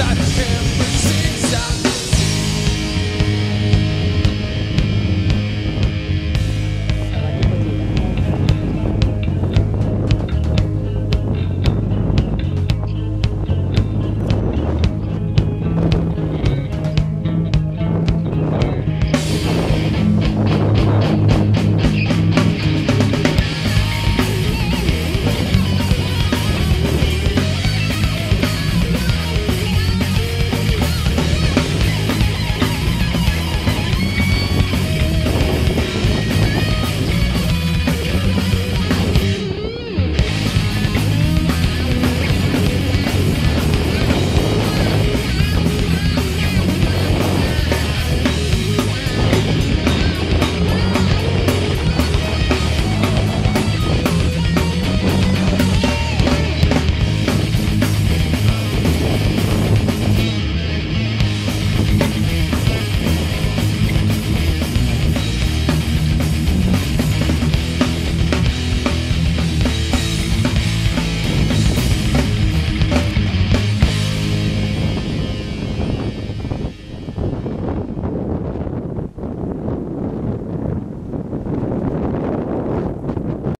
inside of him.